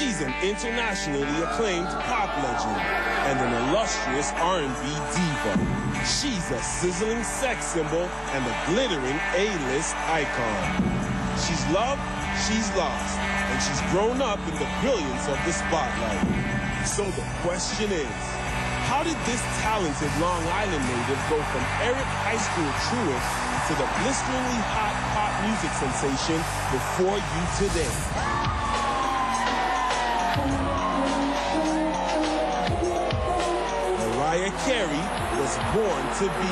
She's an internationally acclaimed pop legend and an illustrious R&B diva. She's a sizzling sex symbol and a glittering A-list icon. She's loved, she's lost, and she's grown up in the brilliance of the spotlight. So the question is, how did this talented Long Island native go from Eric High School truant to the blisteringly hot pop music sensation before you today? Mariah Carey was born to be.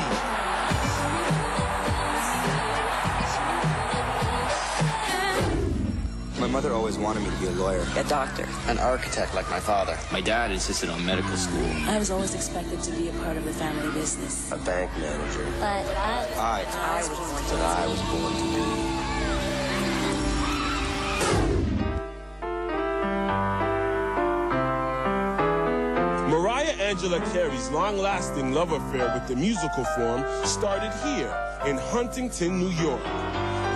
My mother always wanted me to be a lawyer. A doctor. An architect like my father. My dad insisted on medical school. I was always expected to be a part of the family business. A bank manager. But I... I, I was born that I was born to be. Angela Carey's long-lasting love affair with the musical form started here in Huntington, New York.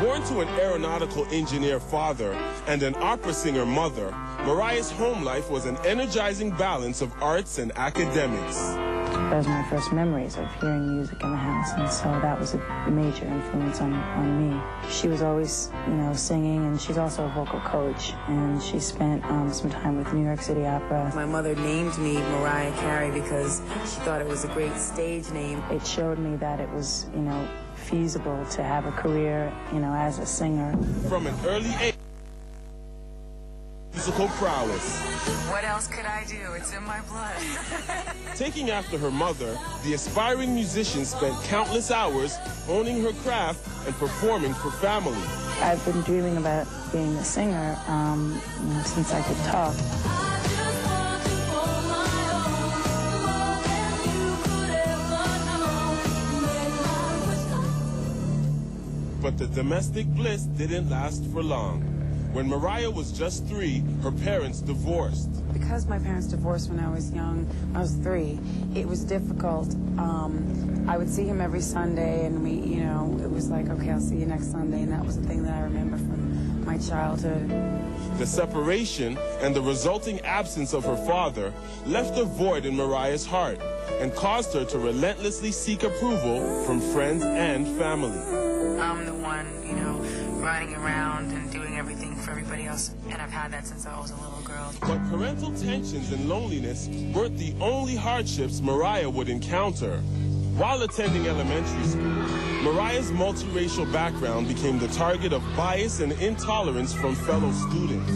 Born to an aeronautical engineer father and an opera singer mother, Mariah's home life was an energizing balance of arts and academics. Those were my first memories of hearing music in the house, and so that was a major influence on, on me. She was always, you know, singing, and she's also a vocal coach, and she spent um, some time with New York City Opera. My mother named me Mariah Carey because she thought it was a great stage name. It showed me that it was, you know, feasible to have a career, you know, as a singer. From an early age, musical prowess. What else could I do? It's in my blood. Taking after her mother, the aspiring musician spent countless hours honing her craft and performing for family. I've been dreaming about being a singer um, you know, since I could talk. But the domestic bliss didn't last for long. When Mariah was just three, her parents divorced. Because my parents divorced when I was young, I was three, it was difficult. Um, I would see him every Sunday, and we, you know, it was like, okay, I'll see you next Sunday, and that was the thing that I remember from my childhood. The separation and the resulting absence of her father left a void in Mariah's heart and caused her to relentlessly seek approval from friends and family. I'm the one, you know, running around and doing everything for everybody else, and I've had that since I was a little girl. But parental tensions and loneliness weren't the only hardships Mariah would encounter. While attending elementary school, Mariah's multiracial background became the target of bias and intolerance from fellow students.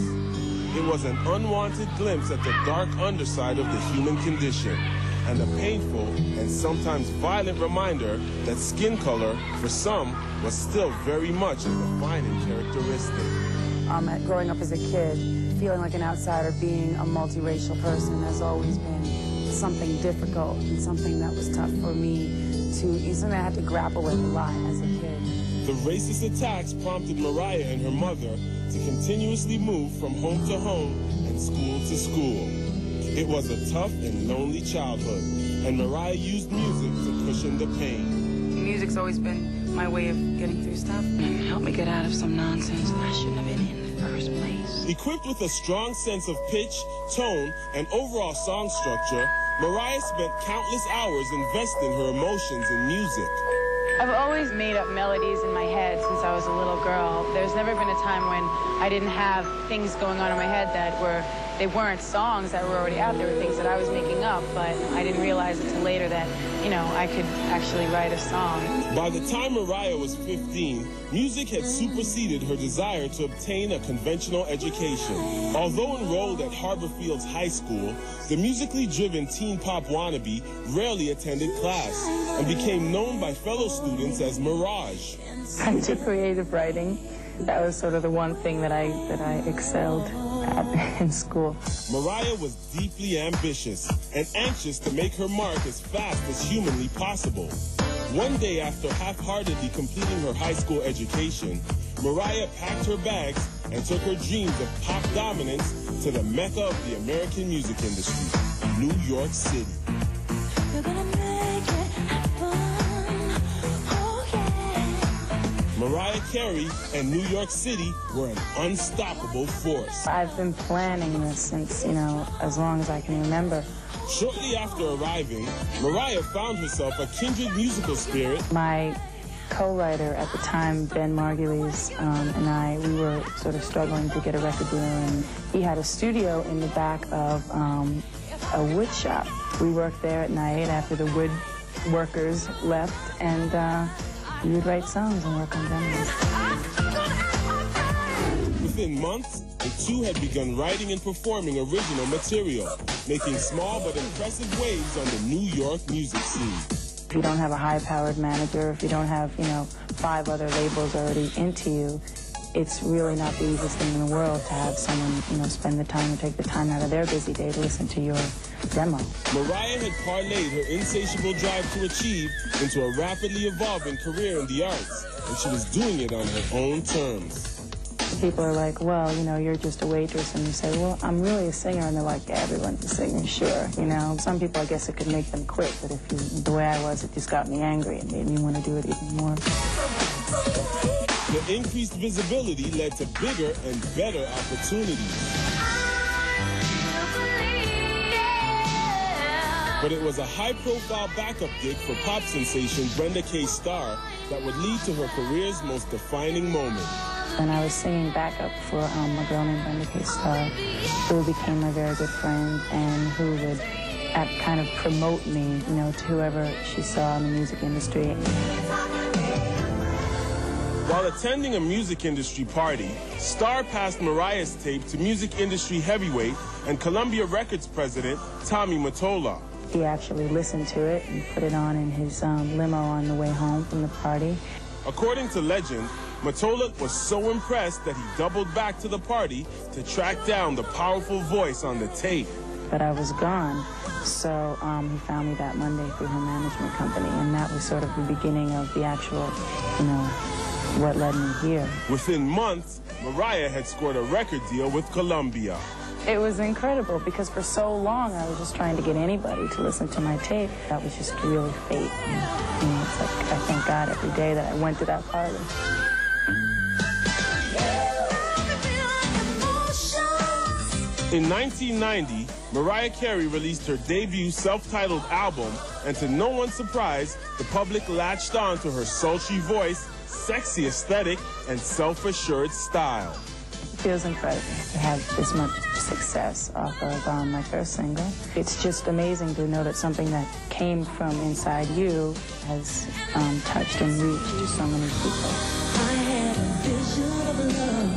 It was an unwanted glimpse at the dark underside of the human condition and a painful and sometimes violent reminder that skin color, for some, was still very much a defining characteristic. Um, at growing up as a kid, feeling like an outsider, being a multiracial person has always been something difficult and something that was tough for me to, something I had to grapple with a lot as a kid. The racist attacks prompted Mariah and her mother to continuously move from home to home and school to school. It was a tough and lonely childhood, and Mariah used music to cushion the pain. Music's always been my way of getting through stuff. Help me get out of some nonsense that I shouldn't have been Equipped with a strong sense of pitch, tone, and overall song structure, Mariah spent countless hours investing her emotions in music. I've always made up melodies in my head since I was a little girl. There's never been a time when I didn't have things going on in my head that were, they weren't songs that were already out. They were things that I was making up, but I didn't realize until later that, you know, I could actually write a song. By the time Mariah was 15, music had superseded her desire to obtain a conventional education. Although enrolled at Harborfields High School, the musically driven teen pop wannabe rarely attended class and became known by fellow students as Mirage. I did creative writing. That was sort of the one thing that I that I excelled at in school. Mariah was deeply ambitious and anxious to make her mark as fast as humanly possible. One day after half-heartedly completing her high school education, Mariah packed her bags and took her dreams of pop dominance to the mecca of the American music industry, New York City. Mariah Carey and New York City were an unstoppable force. I've been planning this since, you know, as long as I can remember. Shortly after arriving, Mariah found herself a kindred musical spirit. My co-writer at the time, Ben Margulies, um, and I, we were sort of struggling to get a record deal, and he had a studio in the back of um, a wood shop. We worked there at night after the wood workers left, and uh, we would write songs and work on demos. Within months, the two had begun writing and performing original material, making small but impressive waves on the New York music scene. If you don't have a high-powered manager, if you don't have, you know, five other labels already into you, it's really not the easiest thing in the world to have someone, you know, spend the time or take the time out of their busy day to listen to your demo. Mariah had parlayed her insatiable drive to achieve into a rapidly evolving career in the arts, and she was doing it on her own terms. People are like, well, you know, you're just a waitress, and you say, well, I'm really a singer, and they're like, yeah, everyone's a singer, sure, you know. Some people, I guess, it could make them quit, but if you, the way I was, it just got me angry and made me want to do it even more. The increased visibility led to bigger and better opportunities. But it was a high-profile backup gig for pop sensation Brenda K. Starr that would lead to her career's most defining moment. When I was singing backup for um, a girl named Brenda K. Starr, who became my very good friend and who would at, kind of promote me, you know, to whoever she saw in the music industry. While attending a music industry party, Starr passed Mariah's tape to music industry heavyweight and Columbia Records president Tommy Mottola. He actually listened to it and put it on in his um, limo on the way home from the party. According to legend, Mottola was so impressed that he doubled back to the party to track down the powerful voice on the tape. But I was gone, so um, he found me that Monday through her management company, and that was sort of the beginning of the actual, you know, what led me here. Within months, Mariah had scored a record deal with Columbia. It was incredible because for so long I was just trying to get anybody to listen to my tape. That was just really fate. And, you know, it's like I thank God every day that I went to that party. In 1990, Mariah Carey released her debut self-titled album, and to no one's surprise, the public latched on to her sultry voice, sexy aesthetic, and self-assured style. It feels incredible to have this much success off of um, my first single. It's just amazing to know that something that came from inside you has um, touched and reached so many people. I had a vision of love,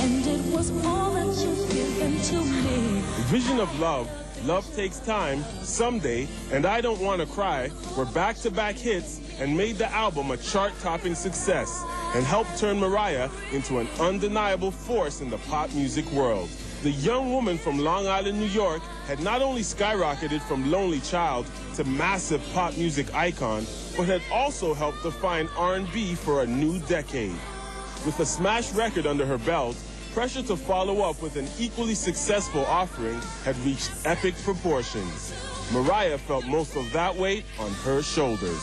and it was all that you've given to me. Vision of Love, Love Takes Time, Someday, and I Don't Want to Cry were back-to-back hits and made the album a chart-topping success and helped turn Mariah into an undeniable force in the pop music world. The young woman from Long Island, New York had not only skyrocketed from Lonely Child to massive pop music icon, but had also helped define R&B for a new decade. With a smash record under her belt, pressure to follow up with an equally successful offering had reached epic proportions. Mariah felt most of that weight on her shoulders.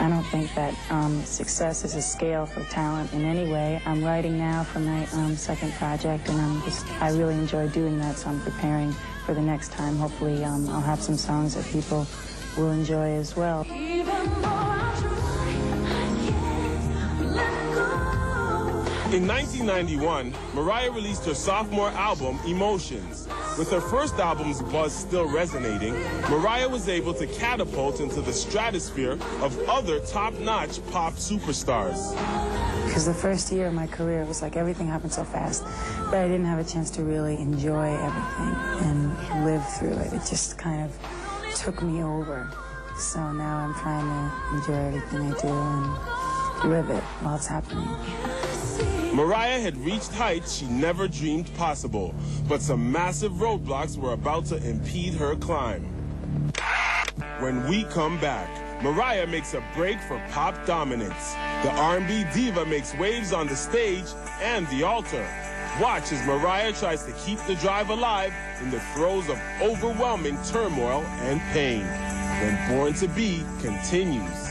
I don't think that um, success is a scale for talent in any way. I'm writing now for my um, second project, and I'm just, I really enjoy doing that, so I'm preparing for the next time. Hopefully, um, I'll have some songs that people will enjoy as well. In 1991, Mariah released her sophomore album, Emotions. With her first album's buzz still resonating, Mariah was able to catapult into the stratosphere of other top-notch pop superstars. Because the first year of my career, was like everything happened so fast that I didn't have a chance to really enjoy everything and live through it. It just kind of took me over. So now I'm trying to enjoy everything I do and live it while it's happening. Mariah had reached heights she never dreamed possible, but some massive roadblocks were about to impede her climb. When we come back, Mariah makes a break for pop dominance. The R&B diva makes waves on the stage and the altar. Watch as Mariah tries to keep the drive alive in the throes of overwhelming turmoil and pain. When Born to Be continues.